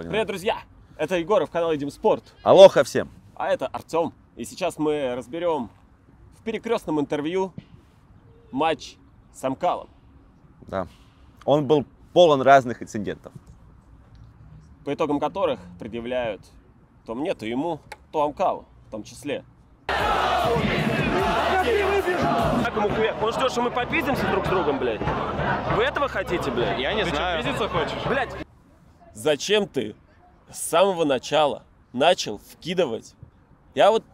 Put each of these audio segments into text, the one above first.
Погнали. Привет, друзья! Это Егоров, канал Идем Спорт. Алоха всем. А это Артем. И сейчас мы разберем в перекрестном интервью матч с Амкалом. Да. Он был полон разных инцидентов. По итогам которых предъявляют то мне, то ему, то Амкалу в том числе. Как ему хуя? Он ждет, что мы попиздимся друг с другом, блядь? Вы этого хотите, блядь? Я не Ты знаю. что, пиздиться хочешь? Блядь, зачем ты с самого начала начал вкидывать? Я вот,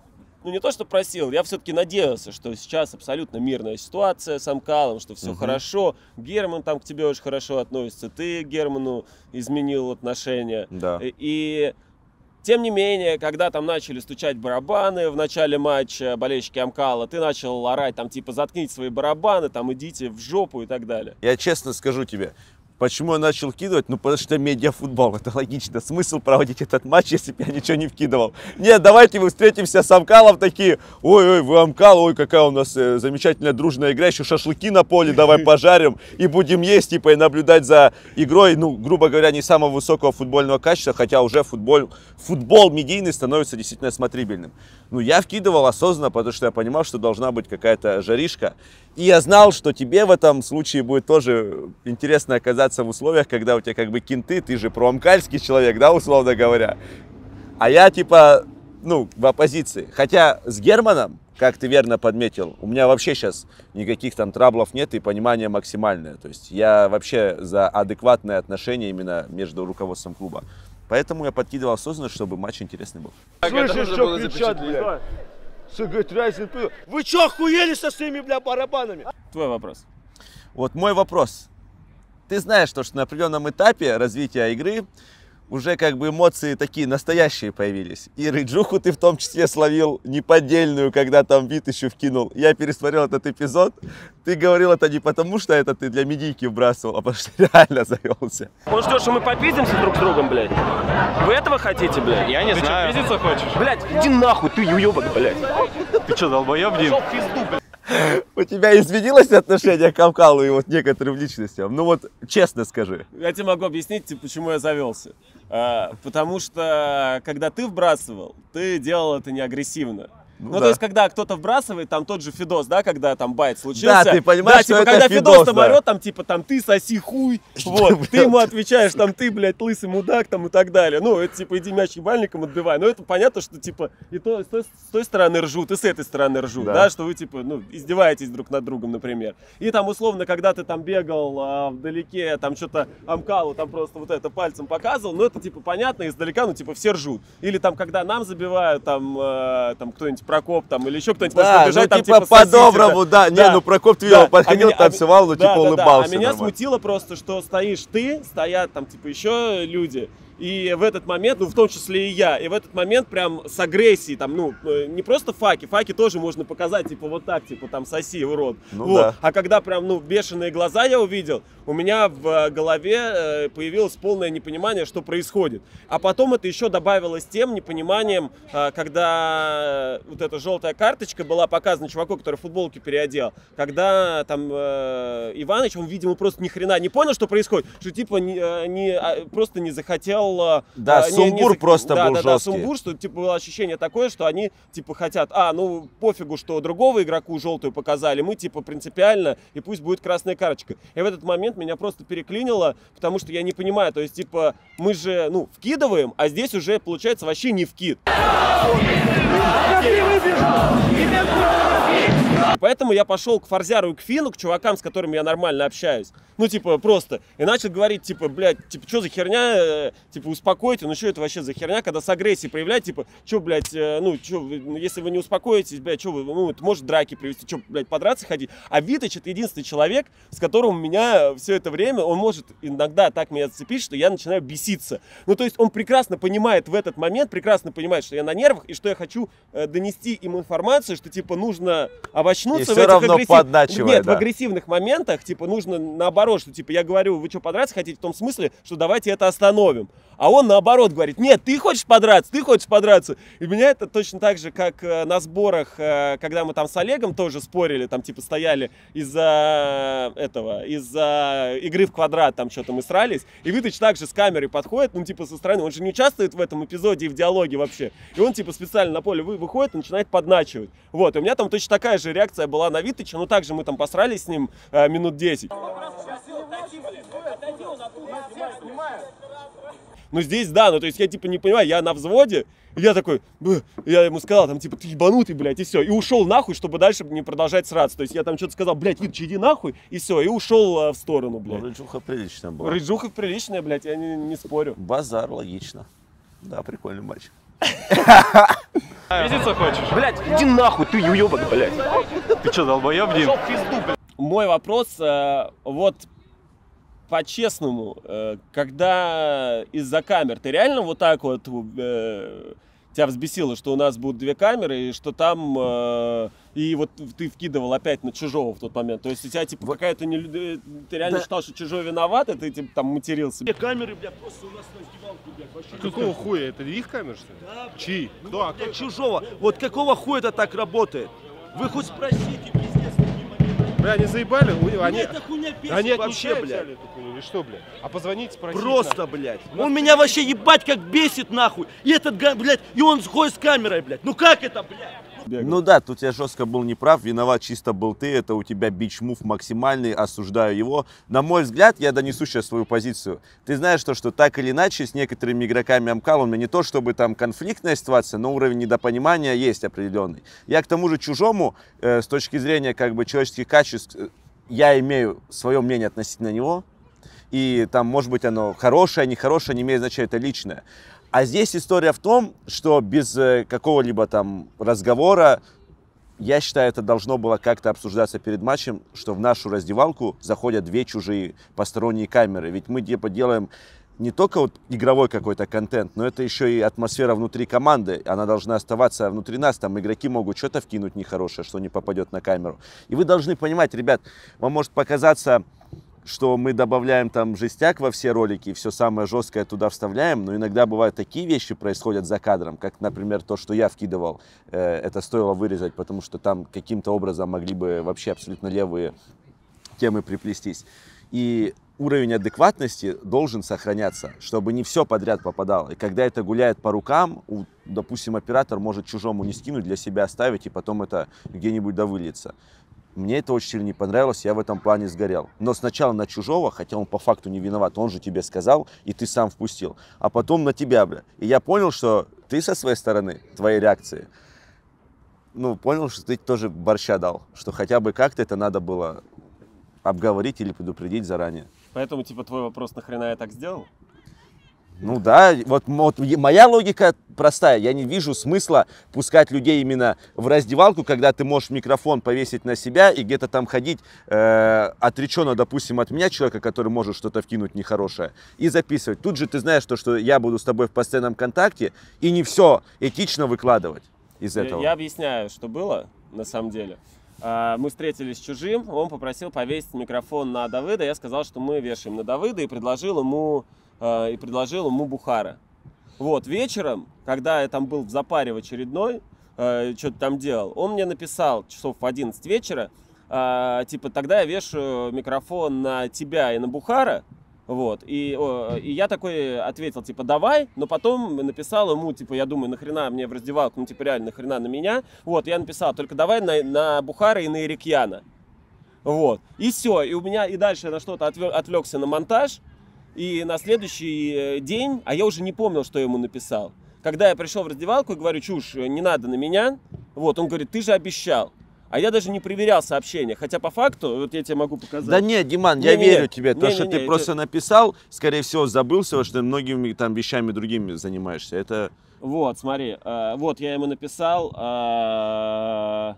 ну не то что просил, я все-таки надеялся, что сейчас абсолютно мирная ситуация с Амкалом, что все Мгм. хорошо. Герман там к тебе очень хорошо относится, ты Герману изменил отношения. Да. И, и тем не менее, когда там начали стучать барабаны в начале матча болельщики Амкала, ты начал орать там типа заткните свои барабаны, там идите в жопу и так далее. Я честно скажу тебе, почему я начал вкидывать? Ну, потому что медиафутбол, это логично. Смысл проводить этот матч, если бы я ничего не вкидывал. Нет, давайте мы встретимся с Амкалом такие. Ой-ой, вы Амкал, ой, какая у нас э, замечательная дружная игра. Еще шашлыки на поле, давай пожарим и будем есть, типа, и наблюдать за игрой, ну, грубо говоря, не самого высокого футбольного качества, хотя уже футбол, футбол медийный становится действительно смотрибельным. Ну, я вкидывал осознанно, потому что я понимал, что должна быть какая-то жаришка. И я знал, что тебе в этом случае будет тоже интересно оказаться в условиях, когда у тебя как бы кенты, ты же проамкальский человек, да, условно говоря. А я типа, ну, в оппозиции. Хотя с Германом, как ты верно подметил, у меня вообще сейчас никаких там траблов нет и понимание максимальное. То есть я вообще за адекватное отношение именно между руководством клуба. Поэтому я подкидывал осознанно, чтобы матч интересный был. Слышишь, что кричат, блядь? Что, говорит, пиво. Вы чё, охуели со своими, бля, барабанами? Твой вопрос. Вот мой вопрос. Ты знаешь, то, что на определенном этапе развития игры уже как бы эмоции такие настоящие появились. И рыджуху ты в том числе словил неподдельную, когда там вид еще вкинул. Я пересмотрел этот эпизод. Ты говорил это не потому, что это ты для медийки вбрасывал, а потому что реально завелся. Он ждет, что мы попиздимся друг с другом, блядь. Вы этого хотите, блядь? Я не Ты что, знаю. пиздиться хочешь? Блядь, иди нахуй, ты уебок, блядь. Ты что, долбоёб, Дим? У тебя изменилось отношение к Амкалу и вот некоторым личностям? Ну вот честно скажи. Я тебе могу объяснить, типа, почему я завелся. А, потому что, когда ты вбрасывал, ты делал это не агрессивно. Ну, да. то есть, когда кто-то вбрасывает, там тот же Фидос, да, когда там байт случился. Да, ты понимаешь, да, что типа, это когда Фидос, Фидос там да. орет, там, типа, там, ты соси хуй, вот, ты ему отвечаешь, там, ты, блядь, лысый мудак, там, и так далее. Ну, это, типа, иди мяч ебальником отбивай. Ну, это понятно, что, типа, и то, с, той, с той стороны ржут, и с этой стороны ржут, Да. да, что вы, типа, ну, издеваетесь друг над другом, например. И там, условно, когда ты там бегал а, вдалеке, там, что-то Амкалу там просто вот это пальцем показывал, ну, это, типа, понятно, издалека, ну, типа, все ржут. Или там, когда нам забивают, там, э, там, кто-нибудь Прокоп, там, или еще кто-нибудь может Да, подбежать, ну там, типа типа, по-доброму, да. Не, ну Прокоп ты видел, Да. подходил, А меня- танцевал, ну да, типа да, да. улыбался. А меня нормально. смутило просто, что стоишь ты, стоят там типа еще люди. И в этот момент, ну в том числе и я, и в этот момент прям с агрессией, там, ну, э, не просто факи, факи тоже можно показать, типа вот так, типа там соси, урод. Ну вот. да. А когда прям, ну, бешеные глаза я увидел, у меня в э, голове э, появилось полное непонимание, что происходит. А потом это еще добавилось тем непониманием, когда вот эта желтая карточка была показана чуваку, который футболки переодел, когда там Иваныч, он, видимо, просто ни хрена не понял, что происходит, что типа не, не, а, просто не захотел... э, Да, э, не- сумбур зах- просто да, был да, да, жесткий. сумбур, что типа было ощущение такое, что они типа хотят, а, ну пофигу, что другого игроку желтую показали, мы типа принципиально, и пусть будет красная карточка. И в этот момент меня просто переклинило, потому что я не понимаю, то есть типа мы же, ну, вкидываем, а здесь уже получается вообще не вкид. Поэтому я пошел к Фарзяру и к Фину, к чувакам, с которыми я нормально общаюсь. Ну, типа, просто. И начал говорить, типа, блядь, типа, что за херня, э, типа, успокойте, ну, что это вообще за херня, когда с агрессией проявлять, типа, что, блядь, э, ну, что, если вы не успокоитесь, блядь, что вы, ну, это может драки привести, что, блядь, подраться ходить. А Витыч это единственный человек, с которым у меня все это время, он может иногда так меня зацепить, что я начинаю беситься. Ну, то есть он прекрасно понимает в этот момент, прекрасно понимает, что я на нервах и что я хочу э, донести им информацию, что, типа, нужно овощнуться И в этих равно агрессив- Нет, да. в агрессивных моментах, типа, нужно наоборот, что, типа, я говорю, вы что, подраться хотите в том смысле, что давайте это остановим. А он наоборот говорит, нет, ты хочешь подраться, ты хочешь подраться. И меня это точно так же, как э, на сборах, э, когда мы там с Олегом тоже спорили, там типа стояли из-за этого, из-за игры в квадрат, там что-то мы срались. И Витыч также с камерой подходит, ну типа со стороны, он же не участвует в этом эпизоде и в диалоге вообще. И он типа специально на поле вы- выходит и начинает подначивать. Вот, и у меня там точно такая же реакция была на Витыча, ну также мы там посрались с ним э, минут 10. Ну здесь да, ну то есть я типа не понимаю, я на взводе, и я такой, «Б», я ему сказал, там типа, ты ебанутый, блядь, и все, и ушел нахуй, чтобы дальше не продолжать сраться. То есть я там что-то сказал, блядь, Витч, иди нахуй, и все, и ушел э, в сторону, Ну, блядь. рыжуха прилично была. Рыжуха приличная, блядь, я не, не спорю. Базар, логично. Да, прикольный матч. Видеться хочешь? Блядь, иди нахуй, ты уебок, блядь. Ты что, долбоеб, Дим? Мой вопрос, э, вот по-честному, э, когда из-за камер, ты реально вот так вот э, тебя взбесило, что у нас будут две камеры, и что там, э, и вот ты вкидывал опять на чужого в тот момент. То есть у тебя типа какая-то не... Ты реально Да. считал, что чужой виноват, и ты типа там матерился. Все камеры, блядь, просто у нас на издевалку, блядь, вообще. Какого хуя? Это их камер, что ли? Да, Чьи? Ну, Кто? А блядь, кто? чужого. Вот какого хуя это так работает? Вы хоть спросите, пиздец, такие моменты. Бля, они заебали? Они, Меня эта хуйня бесит они вообще, блядь. взяли эту или что, блядь? А позвонить, спросить? Просто, нахуй. блядь. Он меня вообще ебать как бесит, нахуй. И этот, блядь, и он ходит с камерой, блядь. Ну как это, блядь? Ну да, тут я жестко был неправ, виноват чисто был ты, это у тебя бич-мув максимальный, осуждаю его. На мой взгляд, я донесу сейчас свою позицию. Ты знаешь то, что так или иначе с некоторыми игроками Амкал, у меня не то чтобы там конфликтная ситуация, но уровень недопонимания есть определенный. Я к тому же чужому, э, с точки зрения как бы человеческих качеств, э, я имею свое мнение относительно него, и там, может быть, оно хорошее, нехорошее, не имеет значения, это личное. А здесь история в том, что без э, какого-либо там разговора, я считаю, это должно было как-то обсуждаться перед матчем, что в нашу раздевалку заходят две чужие посторонние камеры. Ведь мы типа делаем не только вот игровой какой-то контент, но это еще и атмосфера внутри команды. Она должна оставаться внутри нас. Там игроки могут что-то вкинуть нехорошее, что не попадет на камеру. И вы должны понимать, ребят, вам может показаться, что мы добавляем там жестяк во все ролики и все самое жесткое туда вставляем, но иногда бывают такие вещи происходят за кадром, как, например, то, что я вкидывал, э, это стоило вырезать, потому что там каким-то образом могли бы вообще абсолютно левые темы приплестись. И уровень адекватности должен сохраняться, чтобы не все подряд попадало. И когда это гуляет по рукам, у, допустим, оператор может чужому не скинуть, для себя оставить, и потом это где-нибудь довыльется. Мне это очень сильно не понравилось, я в этом плане сгорел. Но сначала на чужого, хотя он по факту не виноват, он же тебе сказал, и ты сам впустил. А потом на тебя, бля. И я понял, что ты со своей стороны, твоей реакции, ну, понял, что ты тоже борща дал. Что хотя бы как-то это надо было обговорить или предупредить заранее. Поэтому, типа, твой вопрос, нахрена я так сделал? Ну да, вот, вот моя логика простая. Я не вижу смысла пускать людей именно в раздевалку, когда ты можешь микрофон повесить на себя и где-то там ходить э, отреченно, допустим, от меня, человека, который может что-то вкинуть нехорошее, и записывать. Тут же ты знаешь, то, что я буду с тобой в постоянном контакте, и не все этично выкладывать из Я, этого. я объясняю, что было на самом деле. А, Мы встретились с чужим, он попросил повесить микрофон на Давыда, я сказал, что мы вешаем на Давыда и предложил ему, а, и предложил ему Бухара. Вот, вечером, когда я там был в запаре в очередной, что-то там делал, он мне написал часов в 11 вечера, а, типа, тогда я вешаю микрофон на тебя и на Бухара, вот, и, о, и я такой ответил, типа, давай, но потом написал ему, типа, я думаю, нахрена мне в раздевалку, ну, типа, реально, нахрена на меня, вот, я написал, только давай на, на Бухара и на Ирикьяна, вот, и все, и у меня, и дальше я на что-то отвлекся на монтаж, и на следующий э, день, а я уже не помнил, что я ему написал, когда я пришел в раздевалку и говорю, чушь, э, не надо на меня, вот, он говорит, ты же обещал, а я даже не проверял сообщения, хотя по факту, вот я тебе могу показать. Да нет, Диман, я Не-не-не. верю тебе. То, что Не-не-не, ты это- просто написал, скорее всего, забылся, что ты многими там вещами другими занимаешься. Это Вот, смотри, э, вот я ему написал, э,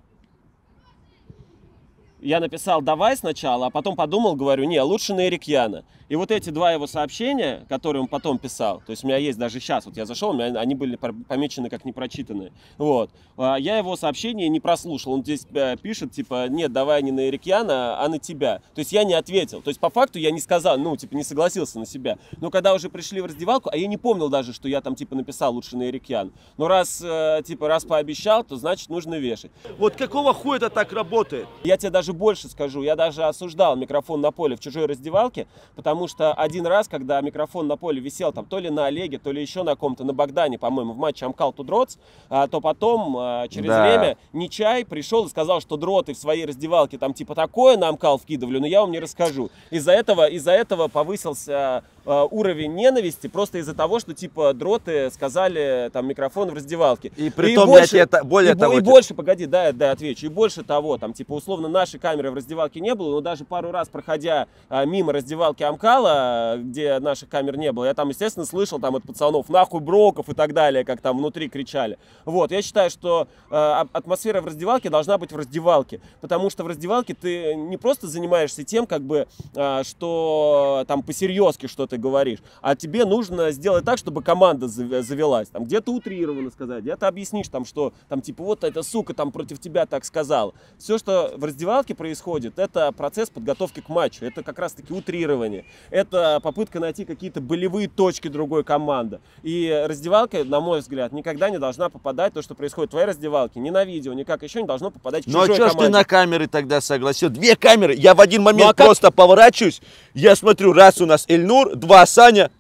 я написал давай сначала, а потом подумал, говорю, не, лучше на Эрикьяна. И вот эти два его сообщения, которые он потом писал, то есть у меня есть даже сейчас, вот я зашел, у меня они были помечены как непрочитанные. Вот. А Я его сообщение не прослушал. Он здесь э, пишет, типа, нет, давай не на Эрикьяна, а на тебя. То есть я не ответил. То есть по факту я не сказал, ну, типа, не согласился на себя. Но когда уже пришли в раздевалку, а я не помнил даже, что я там, типа, написал лучше на Эрикьян. Но раз, э, типа, раз пообещал, то значит нужно вешать. Вот какого хуя это так работает? Я тебе даже больше скажу, я даже осуждал микрофон на поле в чужой раздевалке, потому что один раз, когда микрофон на поле висел там то ли на Олеге, то ли еще на ком-то, на Богдане, по-моему, в матче Амкал Тудроц, а, то потом а, через Да. время Нечай пришел и сказал, что дроты в своей раздевалке там типа такое на Амкал вкидывали, но я вам не расскажу. Из-за этого, из-за этого повысился уровень ненависти просто из-за того, что типа дроты сказали там микрофон в раздевалке. И при том, я тебе более и, того, и больше, погоди, да, да, отвечу. И больше того, там, типа, условно, нашей камеры в раздевалке не было, но даже пару раз, проходя а, мимо раздевалки Амкала, где наших камер не было, я там, естественно, слышал там от пацанов, нахуй Броков и так далее, как там внутри кричали. Вот, я считаю, что а, атмосфера в раздевалке должна быть в раздевалке, потому что в раздевалке ты не просто занимаешься тем, как бы, а, что там посерьезки что ты говоришь, а тебе нужно сделать так, чтобы команда зав- завелась. Там где-то утрированно сказать, где-то объяснишь, там, что там типа вот эта сука там против тебя так сказала. Все, что в раздевалке происходит, это процесс подготовки к матчу. Это как раз-таки утрирование. Это попытка найти какие-то болевые точки другой команды. И раздевалка, на мой взгляд, никогда не должна попадать то, что происходит в твоей раздевалке, ни на видео, никак еще не должно попадать в Ну а что ж ты на камеры тогда согласил? Две камеры. Я в один момент Ну, а как- просто поворачиваюсь. Я смотрю, раз у нас Эльнур, два Саня.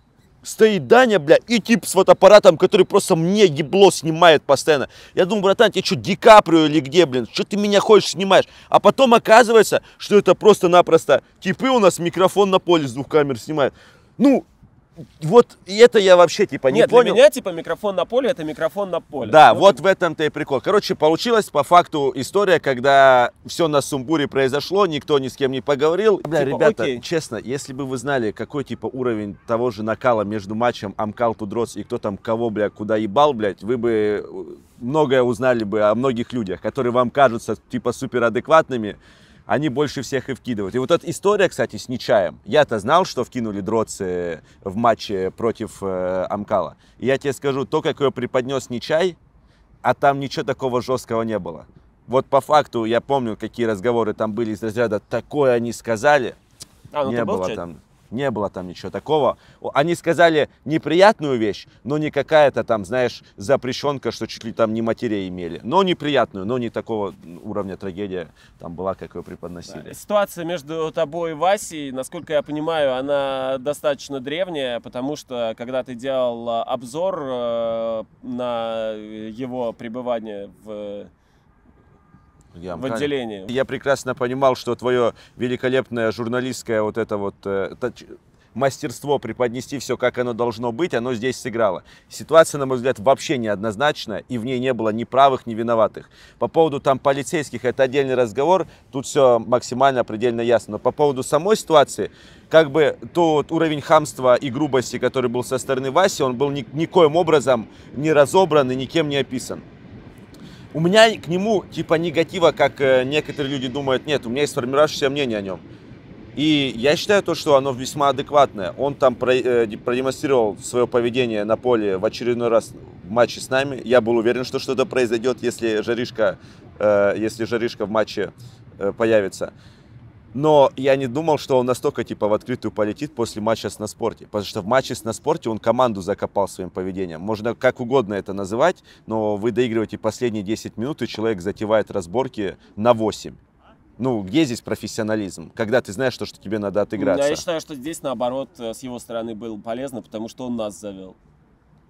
Стоит Даня, бля, и тип с фотоаппаратом, который просто мне ебло снимает постоянно. Я думаю, братан, тебе что, Ди Каприо или где, блин? Что ты меня хочешь снимаешь? А потом оказывается, что это просто-напросто типы у нас микрофон на поле с двух камер снимают. Ну, вот и это я вообще типа не Нет, понял. для меня типа микрофон на поле это микрофон на поле. Да, Ну, вот в этом-то и прикол. Короче, получилась по факту история, когда все на Сумбуре произошло, никто ни с кем не поговорил. Бля, Типа, ребята, окей. честно, если бы вы знали, какой типа уровень того же накала между матчем Амкал Тудроц и кто там кого, бля, куда ебал, блядь, вы бы э, многое узнали бы о многих людях, которые вам кажутся типа суперадекватными, они больше всех и вкидывают. И вот эта история, кстати, с Нечаем. Я-то знал, что вкинули дроцы в матче против э, Амкала. И я тебе скажу, то, как ее преподнес Нечай, а там ничего такого жесткого не было. Вот по факту я помню, какие разговоры там были из разряда «такое они сказали», А, ну не было там. Не было там ничего такого. Они сказали неприятную вещь, но не какая-то там, знаешь, запрещенка, что чуть ли там не матерей имели. Но неприятную, но не такого уровня трагедия там была, как ее преподносили. Ситуация между тобой и Васей, насколько я понимаю, она достаточно древняя, потому что когда ты делал а, обзор э, на его пребывание в, Я в отделении. Я прекрасно понимал, что твое великолепное журналистское вот это вот э, тач- мастерство преподнести все, как оно должно быть, оно здесь сыграло. Ситуация, на мой взгляд, вообще неоднозначна, и в ней не было ни правых, ни виноватых. По поводу там полицейских, это отдельный разговор, тут все максимально предельно ясно. Но по поводу самой ситуации, как бы тот уровень хамства и грубости, который был со стороны Васи, он был ни- никоим образом не разобран и никем не описан. У меня к нему типа негатива, как э, некоторые люди думают, нет, у меня есть сформировавшееся мнение о нем. И я считаю то, что оно весьма адекватное. Он там э, де- продемонстрировал свое поведение на поле в очередной раз в матче с нами. Я был уверен, что что-то произойдет, если Жаришка, э, если Жаришка в матче появится. Но я не думал, что он настолько типа в открытую полетит после матча с Наспорте. Потому что в матче с Наспорте он команду закопал своим поведением. Можно как угодно это называть, но вы доигрываете последние 10 минут, и человек затевает разборки на 8. Ну, где здесь профессионализм? Когда ты знаешь, что, что тебе надо отыграться. Я считаю, что здесь, наоборот, э, с его стороны было полезно, потому что он нас завел.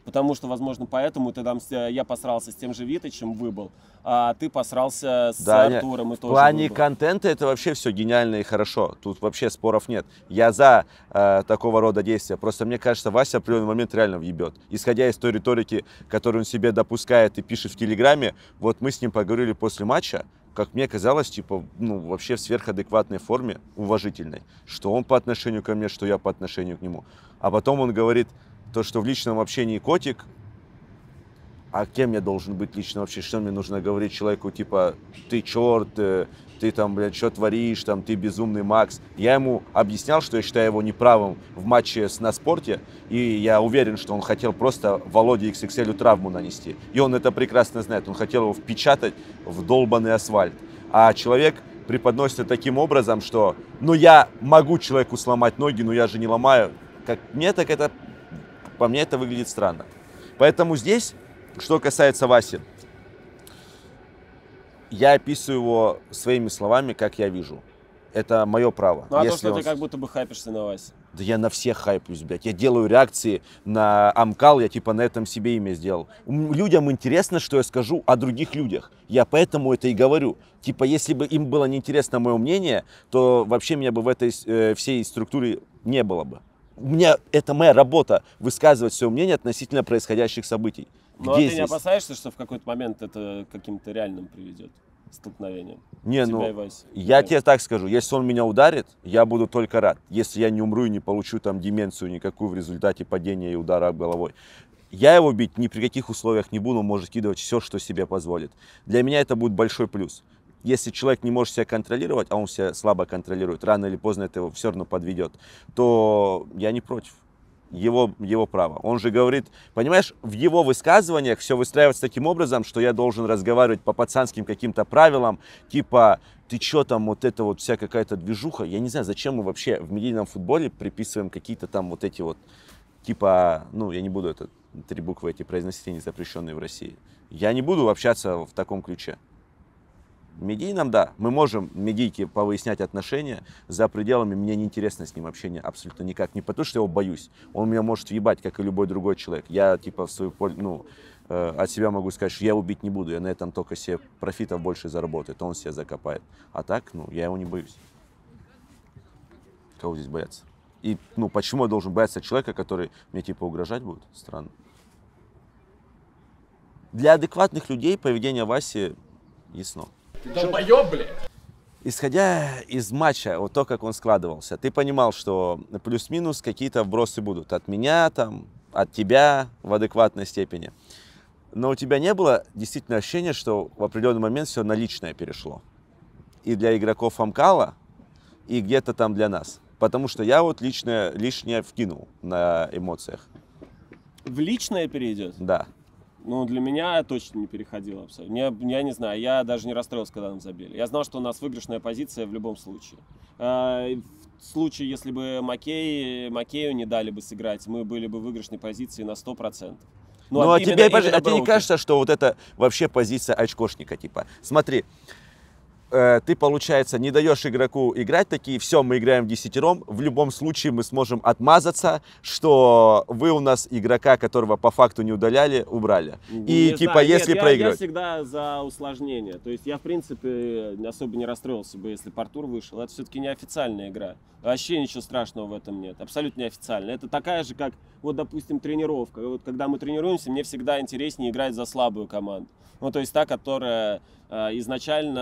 Потому что, возможно, поэтому ты там, э, я посрался с тем же Витычем, выбыл, а ты посрался с Да, Артуром и В тоже плане выбыл. контента это вообще все гениально и хорошо. Тут вообще споров нет. Я за э, такого рода действия. Просто мне кажется, Вася в определенный момент реально въебет. Исходя из той риторики, которую он себе допускает и пишет в Телеграме, вот мы с ним поговорили после матча, как мне казалось, типа, ну, вообще в сверхадекватной форме, уважительной. Что он по отношению ко мне, что я по отношению к нему. А потом он говорит то, что в личном общении котик, а кем я должен быть лично вообще? Что мне нужно говорить человеку, типа, ты черт, э, ты там, блядь, что творишь, там, ты безумный Макс. Я ему объяснял, что я считаю его неправым в матче с, на спорте, и я уверен, что он хотел просто Володе XXL травму нанести. И он это прекрасно знает, он хотел его впечатать в долбанный асфальт. А человек преподносится таким образом, что, ну, я могу человеку сломать ноги, но я же не ломаю. Как мне так это, по мне это выглядит странно. Поэтому здесь, что касается Васи, я описываю его своими словами, как я вижу. Это мое право. Ну а то, Если что он ты как будто бы хайпишься на Васе. Да я на всех хайплюсь, блядь. Я делаю реакции на Амкал, я типа на этом себе имя сделал. Людям интересно, что я скажу о других людях. Я поэтому это и говорю. Типа, если бы им было неинтересно мое мнение, то вообще меня бы в этой э, всей структуре не было бы. У меня это моя работа высказывать свое мнение относительно происходящих событий. Ну а Где ты не здесь? опасаешься, что в какой-то момент это каким-то реальным приведет столкновением? Не, ну, и Васи? Я тебе так скажу, если он меня ударит, я буду только рад. Если я не умру и не получу там деменцию никакую в результате падения и удара головой. Я его бить ни при каких условиях не буду, он может кидывать все, что себе позволит. Для меня это будет большой плюс. Если человек не может себя контролировать, а он себя слабо контролирует, рано или поздно это его все равно подведет, то я не против. Его, его право. Он же говорит, понимаешь, в его высказываниях все выстраивается таким образом, что я должен разговаривать по пацанским каким-то правилам, типа, ты чё там, вот это вот вся какая-то движуха. Я не знаю, зачем мы вообще в медийном футболе приписываем какие-то там вот эти вот, типа, ну, я не буду это, три буквы эти произносить, они запрещенные в России. Я не буду общаться в таком ключе. Медийном, да, мы можем медийки повыяснять отношения, за пределами мне неинтересно с ним общение абсолютно никак. Не потому, что я его боюсь, он меня может въебать, как и любой другой человек. Я, типа, в свою пользу, ну, э, от себя могу сказать, что я убить не буду, я на этом только себе профитов больше заработаю, то он себя закопает. А так, ну, я его не боюсь. Кого здесь бояться? И, ну, почему я должен бояться человека, который мне, типа, угрожать будет? Странно. Для адекватных людей поведение Васи ясно. Исходя из матча, вот то, как он складывался, ты понимал, что плюс-минус какие-то вбросы будут от меня, там, от тебя в адекватной степени. Но у тебя не было действительно ощущения, что в определенный момент все на личное перешло. И для игроков Амкала, и где-то там для нас. Потому что я вот личное, лишнее вкинул на эмоциях. В личное перейдет? Да. Ну, для меня точно не переходило абсолютно. Я, я не знаю, я даже не расстроился, когда нам забили. Я знал, что у нас выигрышная позиция в любом случае. А, в случае, если бы Макей, Макею не дали бы сыграть, мы были бы в выигрышной позиции на 100%. Ну, а именно- тебе, а тебе не кажется, что вот это вообще позиция очкошника, типа, смотри, э, ты, получается, не даешь игроку играть такие, все, мы играем в десятером, в любом случае мы сможем отмазаться, что вы у нас игрока, которого по факту не удаляли, убрали. И Не типа, знаю, нет, если я- Я всегда за усложнение. То есть я, в принципе, особо не расстроился бы, если бы Артур вышел. Это все-таки не официальная игра. Вообще ничего страшного в этом нет. Абсолютно неофициально. Это такая же, как, вот, допустим, тренировка. Вот когда мы тренируемся, мне всегда интереснее играть за слабую команду. Ну, то есть та, которая э, изначально,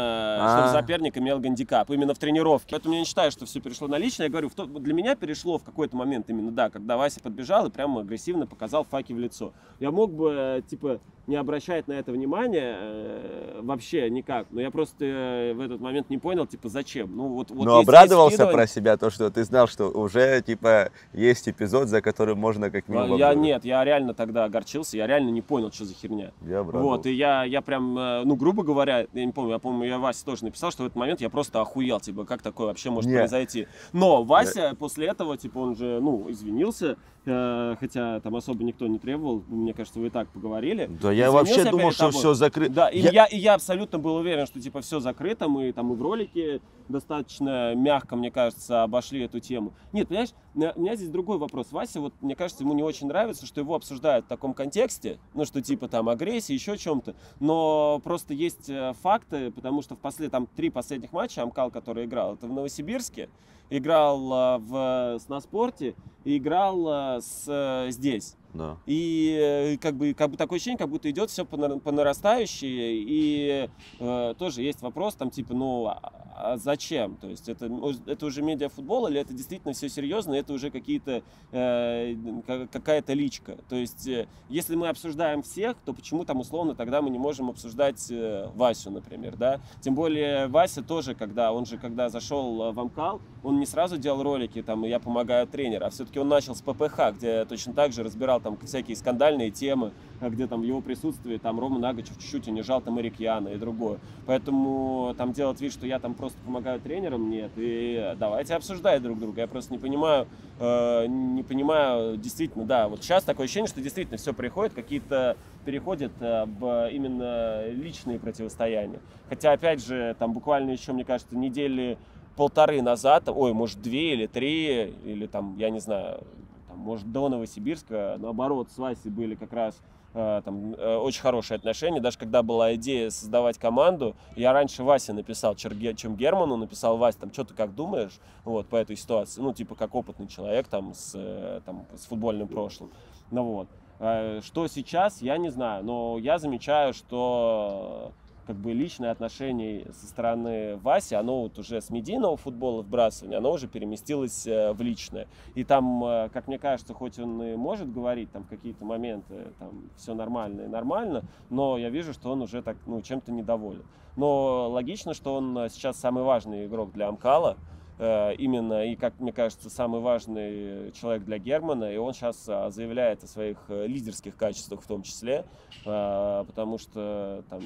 чтобы А. соперник имел гандикап именно в тренировке. Поэтому я не считаю, что все перешло на личное. Я говорю, для меня перешло в какой-то момент именно, да, когда Вася подбежал и прямо агрессивно показал факи в лицо. Я мог бы, э, типа, не обращать на это внимания э, вообще никак. Но я просто э, в этот момент не понял, типа, зачем. Ну, вот, вот Но обрадовался скидывание- про себя, то, что ты знал, что уже, типа, есть эпизод, за которым можно как минимум... Я нет, я реально тогда огорчился, я реально не понял, что за херня. Я обрадовался. Вот, и я, я прям, э, ну, грубо говоря, я не помню, я помню, я Васе тоже написал, что в этот момент я просто охуел, типа, как такое вообще может Не. произойти. Но Вася после этого, типа, он же, ну, извинился, э, хотя там особо никто не требовал, мне кажется, вы и так поговорили. Да я вообще думал, что все закрыто. Да, и Я- я... и я абсолютно был уверен, что типа все закрыто, мы там и в ролике достаточно мягко, мне кажется, обошли эту тему. Нет, понимаешь, у меня здесь другой вопрос. Вася, вот мне кажется, ему не очень нравится, что его обсуждают в таком контексте, ну что типа там агрессии, еще чем-то, но просто есть э, факты, потому что в после там три последних матча Амкал, который играл, это в Новосибирске, играл э, в Сноспорте и играл э, с, э, здесь. Да. И э, как бы, как бы такое ощущение, как будто идет все по, по нарастающей. И э, тоже есть вопрос, там, типа, ну, а- зачем? То есть это, ну, это уже медиафутбол или это действительно все серьезно, это уже какие-то, э, ка- какая-то личка. То есть э, если мы обсуждаем всех, то почему там условно тогда мы не можем обсуждать э, Васю, например, да? Тем более Вася тоже, когда он же когда зашел э, в Амкал, он не сразу делал ролики, там, я помогаю тренеру, а все-таки он начал с ППХ, где точно так же разбирал там всякие скандальные темы, где там в его присутствии там Рома Нагачев чуть-чуть унижал там Эрик Яна и другое. Поэтому там делать вид, что я там просто помогаю тренерам, нет. И давайте обсуждать друг друга. Я просто не понимаю, э, не понимаю, действительно, да, вот сейчас такое ощущение, что действительно все приходит, какие-то переходят э, в именно личные противостояния. Хотя, опять же, там буквально еще, мне кажется, недели полторы назад, ой, может, две или три, или там, я не знаю, там, может, до Новосибирска, наоборот, с Васей были как раз там, э, очень хорошие отношения. Даже когда была идея создавать команду, я раньше Васе написал, чем Герману, написал Вася, там, что ты как думаешь вот, по этой ситуации, ну, типа, как опытный человек, там, с, э, там, с футбольным прошлым. Ну, вот. Э, Что сейчас, я не знаю, но я замечаю, что как бы личное отношение со стороны Васи, оно вот уже с медийного футбола вбрасывания, оно уже переместилось э, в личное. И там, э, как мне кажется, хоть он и может говорить там какие-то моменты, там все нормально и нормально, но я вижу, что он уже так, ну, чем-то недоволен. Но логично, что он сейчас самый важный игрок для Амкала, именно и, как мне кажется, самый важный человек для Германа, и он сейчас а, заявляет о своих э, лидерских качествах в том числе, потому что там,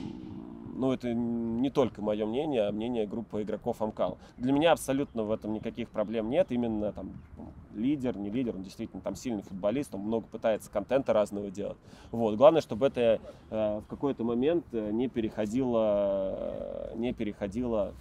ну, это не только мое мнение, а мнение группы игроков Амкал. Для меня абсолютно в этом никаких проблем нет, именно там лидер, не лидер, он действительно там сильный футболист, он много пытается контента разного делать. Вот. Главное, чтобы это э, в какой-то момент э, не переходило, э, не переходило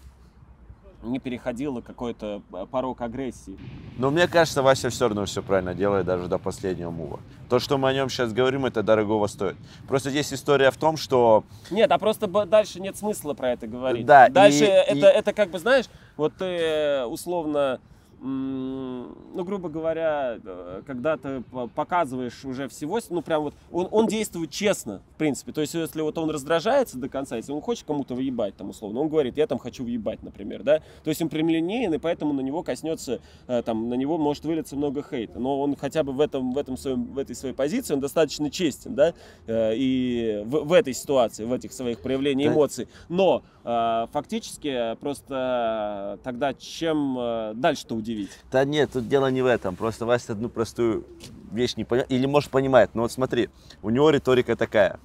не переходило какой-то э, порог агрессии. Но мне кажется, Вася все равно все правильно делает, даже до последнего мува. То, что мы о нем сейчас говорим, это дорогого стоит. Просто здесь история в том, что Нет, а просто дальше нет смысла про это говорить. Да, дальше и- это, и- это как бы, знаешь, вот ты э, условно, ну, грубо говоря, э, когда ты по- показываешь уже всего, ну, прям вот, он, он действует честно, в принципе. То есть, если вот он раздражается до конца, если он хочет кому-то въебать, там, условно, он говорит, я там хочу въебать, например, да, то есть он прямолинеен, и поэтому на него коснется, э, там, на него может вылиться много хейта, но он хотя бы в, этом, в, этом своем, в этой своей позиции, он достаточно честен, да, э, и в, в этой ситуации, в этих своих проявлениях эмоций, но фактически просто тогда чем дальше-то удивить? Да нет, тут дело не в этом. Просто Вася одну простую вещь не понимает. Или, может, понимает. Но вот смотри, у него риторика такая.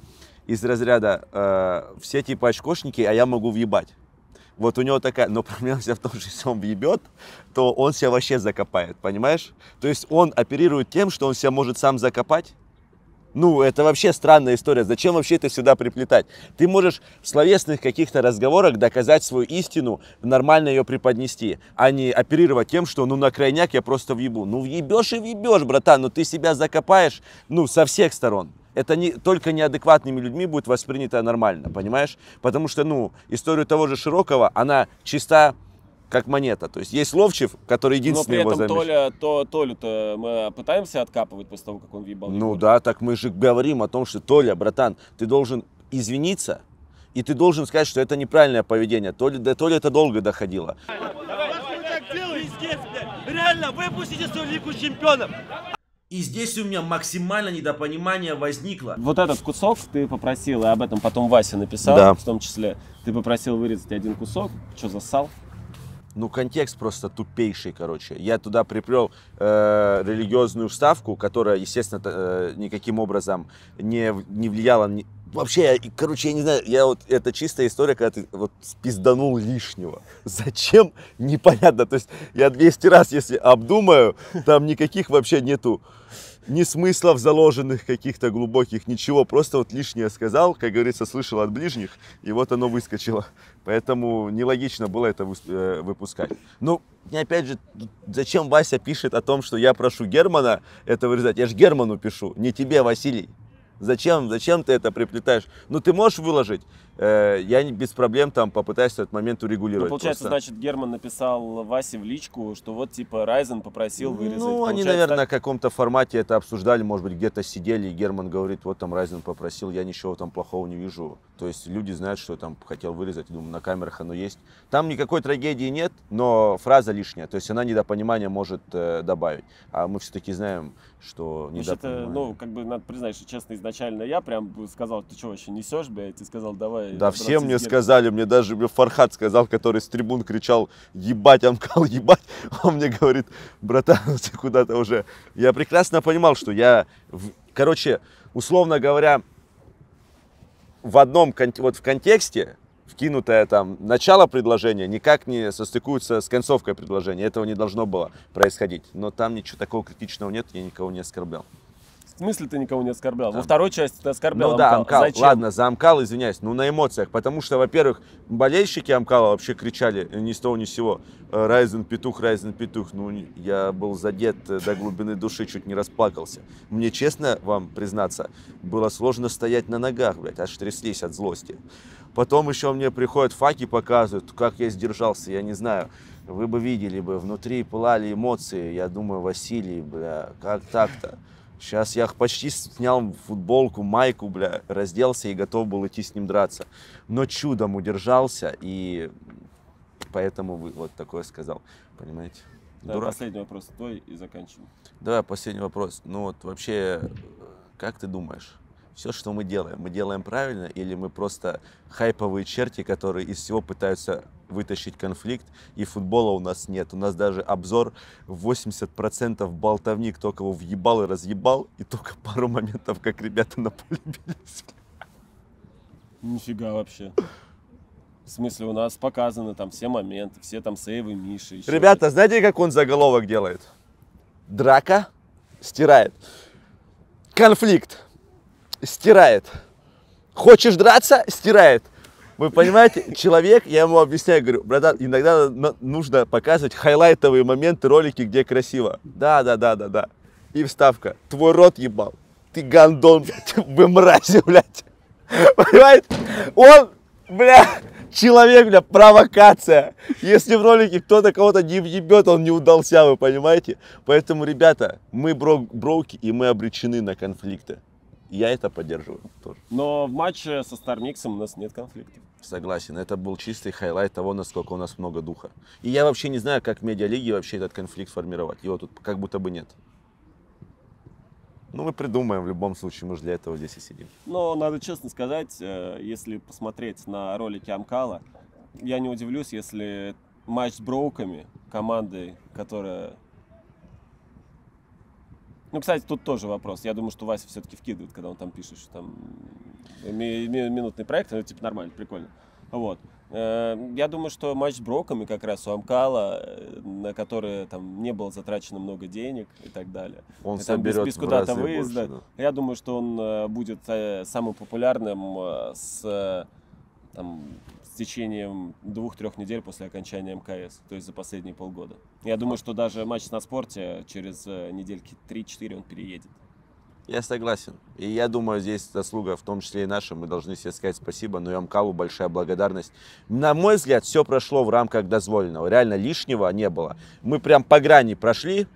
Из разряда э, все типа очкошники, а я могу въебать. Вот у него такая, но проблема вся в том, что если он въебет, то он себя вообще закопает, понимаешь? То есть он оперирует тем, что он себя может сам закопать, ну, это вообще странная история. Зачем вообще это сюда приплетать? Ты можешь в словесных каких-то разговорах доказать свою истину, нормально ее преподнести, а не оперировать тем, что ну на крайняк я просто въебу. Ну въебешь и въебешь, братан, но ты себя закопаешь, ну, со всех сторон. Это не, только неадекватными людьми будет воспринято нормально, понимаешь? Потому что, ну, историю того же Широкого, она чиста как монета. То есть есть Ловчев, который Но при единственный его этом замеш- Толя, то, Толю-то мы пытаемся откапывать после того, как он въебал. Ну Егора. да, так мы же говорим о том, что Толя, братан, ты должен извиниться, и ты должен сказать, что это неправильное поведение. Толя, до Толи это долго доходило. Пиздец. Реально, выпустите свою Лигу Чемпионов. И здесь у меня максимально недопонимание возникло. Вот этот кусок ты попросил, и об этом потом Вася написал, Да. в том числе. Ты попросил вырезать один кусок. Что, зассал? Ну, контекст просто тупейший, короче. Я туда приплел э, религиозную вставку, которая, естественно, э, никаким образом не, не влияла... ни- Вообще, я- короче, я не знаю, я вот, это чистая история, когда ты вот спизданул лишнего. Зачем? Непонятно. То есть я 200 раз, если обдумаю, там никаких вообще нету ни смыслов заложенных каких-то глубоких, ничего. Просто вот лишнее сказал, как говорится, слышал от ближних, и вот оно выскочило. Поэтому нелогично было это э, выпускать. Ну, и опять же, зачем Вася пишет о том, что я прошу Германа это вырезать? Я же Герману пишу, не тебе, Василий. Зачем, зачем ты это приплетаешь? Ну, ты можешь выложить, э, я не- без проблем там попытаюсь этот момент Ну, урегулировать. получается, просто. значит, Герман написал Васе в личку, что вот, типа, Райзен попросил вырезать. Ну, они, Получается, наверное, так- на каком-то формате это обсуждали, может быть, где-то сидели, и Герман говорит, вот там Райзен попросил, я ничего там плохого не вижу. То есть люди знают, что я там хотел вырезать, думаю, на камерах оно есть. Там никакой трагедии нет, но фраза лишняя, то есть она недопонимание может э, добавить. А мы все-таки знаем, что Вообще-то, недопонимание. ну, как бы надо признать, что честно, изначально я прям сказал, ты что вообще несешь, блядь, и сказал, давай. Да все мне Германом. сказали, мне даже мне Фархат сказал, который с трибун кричал, ебать, Амкал, ебать. Он мне говорит, братан, ты куда-то уже. Я прекрасно понимал, что я, короче, условно говоря, в одном, вот в контексте, вкинутое там начало предложения никак не состыкуется с концовкой предложения. Этого не должно было происходить. Но там ничего такого критичного нет, я никого не оскорблял. В смысле ты никого не оскорблял? Во Там. второй части ты оскорблял Ну да, Амкал. Зачем? ладно, за Амкал извиняюсь, ну на эмоциях, потому что, во-первых, болельщики Амкала вообще кричали э, ни с того ни с сего, э, Райзен петух, Райзен петух, ну я был задет э, до глубины души, чуть не расплакался. Мне честно вам признаться, было сложно стоять на ногах, блядь, аж тряслись от злости. Потом еще мне приходят факи, показывают, как я сдержался, я не знаю. Вы бы видели бы, внутри пылали эмоции. Я думаю, Василий, бля, как так-то? Сейчас я почти снял футболку, майку, бля, разделся и готов был идти с ним драться. Но чудом удержался, и поэтому вы вот такое сказал. Понимаете? Да, Дурак. последний вопрос твой и заканчиваем. Давай последний вопрос. Ну вот вообще, э, как ты думаешь, все, что мы делаем, мы делаем правильно или мы просто хайповые черти, которые из всего пытаются вытащить конфликт, и футбола у нас нет. У нас даже обзор 80% болтовни, кто кого въебал и разъебал, и только пару моментов, как ребята на поле бились. Нифига вообще. В смысле, у нас показаны там все моменты, все там сейвы Миши. Ребята, знаете, как он заголовок делает? Драка стирает. Конфликт стирает. Хочешь драться? Стирает. Вы понимаете, человек, я ему объясняю, говорю, братан, иногда нужно показывать хайлайтовые моменты, ролики, где красиво. Да, да, да, да, да. И вставка. Твой рот ебал. Ты гандон, блядь, вы мрази, блядь. Понимаете? Он, бля, человек, бля, провокация. Если в ролике кто-то кого-то не въебет, он не удался, вы понимаете? Поэтому, ребята, мы бро- броуки, и мы обречены на конфликты. Я это поддерживаю тоже. Но в матче со Стармиксом у нас нет конфликтов. Согласен, это был чистый highlight того, насколько у нас много духа. И я вообще не знаю, как в медиалиге вообще этот конфликт формировать. Его тут как будто бы нет. Ну, мы придумаем в любом случае, мы же для этого здесь и сидим. Но надо честно сказать, э, если посмотреть на ролики Амкала, я не удивлюсь, если матч с Броуками, командой, которая... Ну, кстати, тут тоже вопрос. Я думаю, что Вася все-таки вкидывает, когда он там пишет, что там ми- ми- минутный проект, ну, типа, нормально, прикольно. Вот. Э, Я думаю, что матч с Броками как раз у Амкала, э, на который там не было затрачено много денег и так далее. Он И там без, соберет без в куда-то выезда. больше, Я думаю, что он э, будет самым популярным с, там, с течением двух-трех недель после окончания МКС, то есть за последние полгода. Я думаю, что даже матч на спорте через э, недельки 3-4 он переедет. Я согласен. И я думаю, здесь заслуга, в том числе и наша, мы должны себе сказать спасибо, но и Амкалу большая благодарность. На мой взгляд, все прошло в рамках дозволенного. Реально лишнего не было. Мы прям по грани прошли,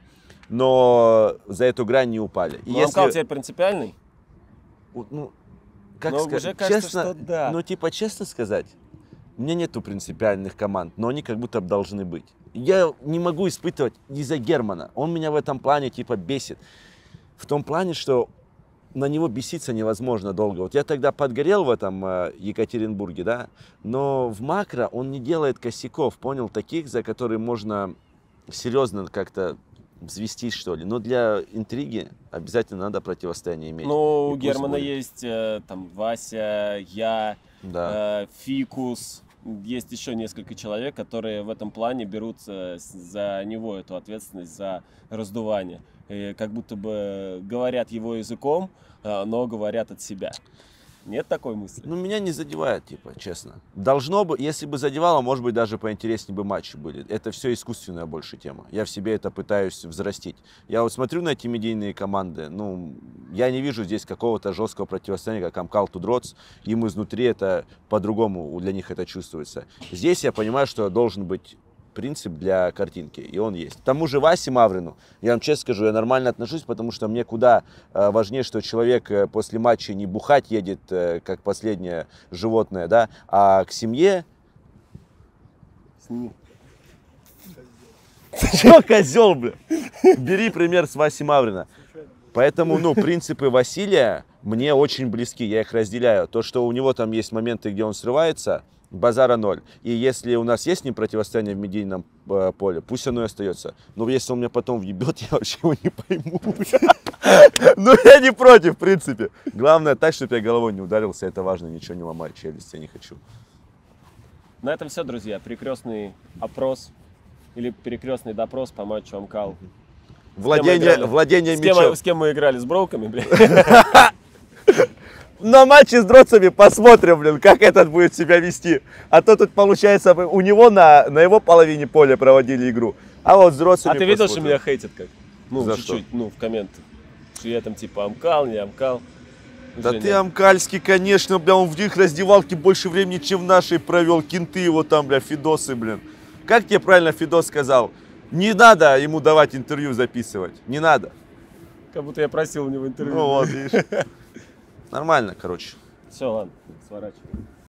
но за эту грань не упали. И Но Амкал теперь принципиальный? ну, как Но сказать, уже кажется, честно, что да. ну, типа, честно сказать, у меня нету принципиальных команд, но они как будто должны быть. Я не могу испытывать из-за Германа. Он меня в этом плане, типа, бесит. В том плане, что на него беситься невозможно долго. Вот я тогда подгорел в этом э, Екатеринбурге, да, но в макро он не делает косяков, понял, таких, за которые можно серьезно как-то взвестись, что ли. Но для интриги обязательно надо противостояние иметь. Ну, у Германа будет. есть э, там Вася, я, Да. э, Фикус. Есть еще несколько человек, которые в этом плане берутся с- за него эту ответственность за раздувание. И как будто бы говорят его языком, э, но говорят от себя. Нет такой мысли. Ну, меня не задевает, типа, честно. Должно бы, если бы задевало, может быть, даже поинтереснее бы матчи были. Это все искусственная больше тема. Я в себе это пытаюсь взрастить. Я вот смотрю на эти медийные команды, ну, я не вижу здесь какого-то жесткого противостояния, как Амкал Тудроц. Им изнутри это по-другому, для них это чувствуется. Здесь я понимаю, что должен быть принцип для картинки, и он есть. К тому же Васе Маврину, я вам честно скажу, я нормально отношусь, потому что мне куда э, важнее, что человек э, после матча не бухать едет, э, как последнее животное, да, а к семье... Сними. Че, козел, бля? Бери пример с Васи Маврина. Поэтому, ну, принципы Василия мне очень близки, я их разделяю. То, что у него там есть моменты, где он срывается, базара ноль. И если у нас есть с ним противостояние в медийном э, поле, пусть оно и остается. Но если он меня потом въебет, я вообще его не пойму. Ну, я не против, в принципе. Главное так, чтобы я головой не ударился, это важно, ничего не ломать, челюсть я не хочу. На этом все, друзья. Перекрестный опрос или перекрестный допрос по матчу Амкал. Владение, владение С кем, с кем мы играли? С броуками, блядь? На матче с дроцами посмотрим, блин, как этот будет себя вести. А то тут, получается, у него на, на его половине поля проводили игру. А вот с А дроцами ты видел, что меня хейтят как? Ну, чуть-чуть, ну, в комментах. Что я там типа Амкал, не Амкал. Да Женя, ты Амкальский, конечно, бля, он в их раздевалке больше времени, чем в нашей провел. Кенты его там, бля, Фидосы, блин. Как тебе правильно Фидос сказал? Не надо ему давать интервью записывать. Не надо. Как будто я просил у него интервью. Ну вот, видишь. Нормально, короче. Все, ладно, сворачивай.